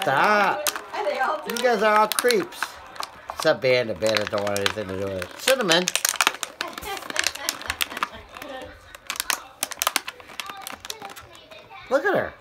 Stop. You guys are all creeps. Except Bandit. Bandit don't want anything to do with it. Cinnamon. Look at her.